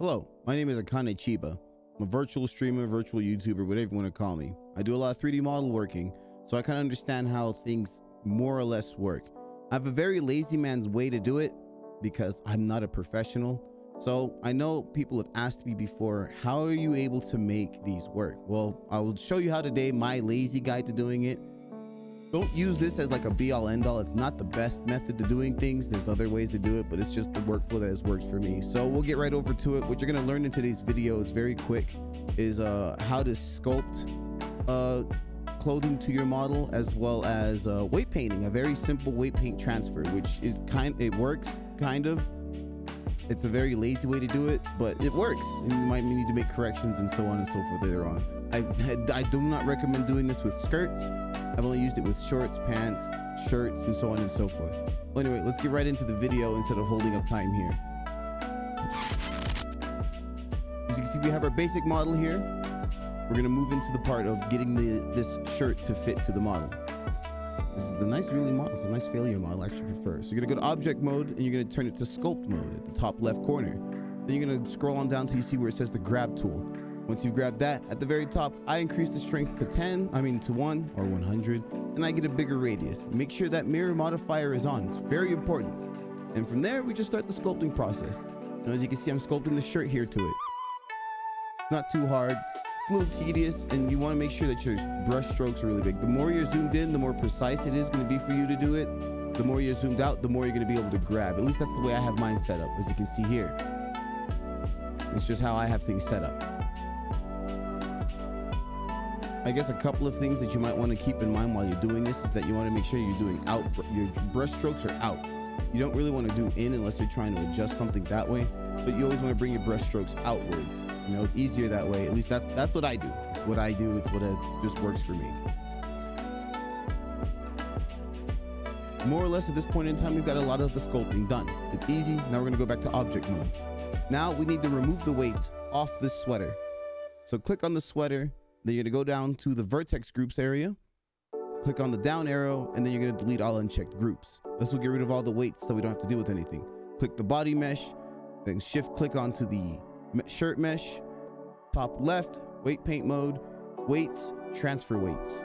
Hello, my name is Akane Chiba. I'm a virtual streamer, virtual YouTuber, whatever you want to call me. I do a lot of 3D model working, so I kind of understand how things more or less work. I have a very lazy man's way to do it because I'm not a professional. So I know people have asked me before, how are you able to make these work? Well, I will show you how today, my lazy guide to doing it. Don't use this as like a be all end all. It's not the best method to doing things. There's other ways to do it, but it's just the workflow that has worked for me. So we'll get right over to it. What you're gonna learn in today's video is very quick, is uh, how to sculpt uh, clothing to your model as well as uh, weight painting, a very simple weight paint transfer, which is kind, it works kind of. It's a very lazy way to do it, but it works. And you might need to make corrections and so on and so forth later on. I, I do not recommend doing this with skirts. I've only used it with shorts, pants, shirts, and so on and so forth. Well, anyway, let's get right into the video instead of holding up time here. As you can see, we have our basic model here. We're gonna move into the part of getting the this shirt to fit to the model. This is the nice really model. It's a nice failure model, I actually prefer. So you're gonna go to object mode and you're gonna turn it to sculpt mode at the top left corner. Then you're gonna scroll on down till you see where it says the grab tool. Once you've grabbed that, at the very top, I increase the strength to 10, I mean to 1 or 100, and I get a bigger radius. Make sure that mirror modifier is on. It's very important. And from there, we just start the sculpting process. Now, as you can see, I'm sculpting the shirt here to it. It's not too hard. It's a little tedious, and you want to make sure that your brush strokes are really big. The more you're zoomed in, the more precise it is going to be for you to do it. The more you're zoomed out, the more you're going to be able to grab. At least that's the way I have mine set up, as you can see here. It's just how I have things set up. I guess a couple of things that you might want to keep in mind while you're doing this is that you want to make sure you're doing out, your brush strokes are out. You don't really want to do in unless you're trying to adjust something that way, but you always want to bring your brush strokes outwards. You know, it's easier that way. At least that's that's what I do. It's what I do. It's what just works for me. More or less at this point in time, we've got a lot of the sculpting done. It's easy. Now we're going to go back to object mode. Now we need to remove the weights off this sweater. So click on the sweater then you're gonna go down to the vertex groups area, click on the down arrow, and then you're gonna delete all unchecked groups. This will get rid of all the weights so we don't have to deal with anything. Click the body mesh, then shift click onto the shirt mesh, top left, weight paint mode, weights, transfer weights.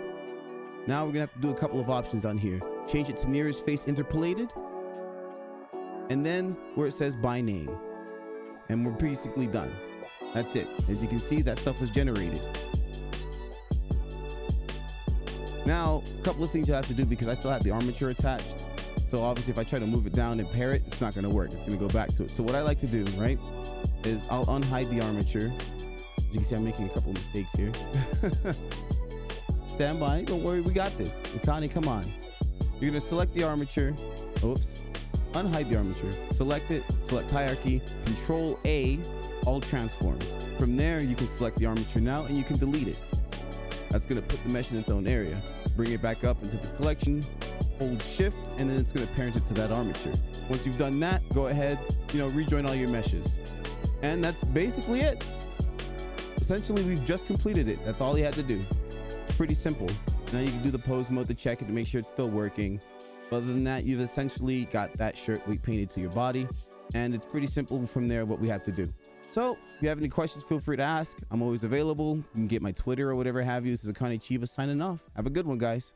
Now we're gonna have to do a couple of options on here. Change it to nearest face interpolated, and then where it says by name. And we're basically done. That's it. As you can see, that stuff was generated. Now, a couple of things you have to do because I still have the armature attached. So obviously if I try to move it down and pair it, it's not gonna work. It's gonna go back to it. So what I like to do, right, is I'll unhide the armature. As you can see, I'm making a couple of mistakes here. Stand by, don't worry, we got this. Akane, come on. You're gonna select the armature. Oops. Unhide the armature. Select it, select hierarchy, control A, all transforms. From there, you can select the armature now and you can delete it. That's gonna put the mesh in its own area. Bring it back up into the collection, hold shift, and then it's gonna parent it to that armature. Once you've done that, go ahead, you know, rejoin all your meshes. And that's basically it. Essentially, we've just completed it. That's all you had to do. It's pretty simple. Now you can do the pose mode to check it to make sure it's still working. Other than that, you've essentially got that shirt weight painted to your body. And it's pretty simple from there what we have to do. So if you have any questions, feel free to ask. I'm always available. You can get my Twitter or whatever have you. This is Akane Chiba signing off. Have a good one, guys.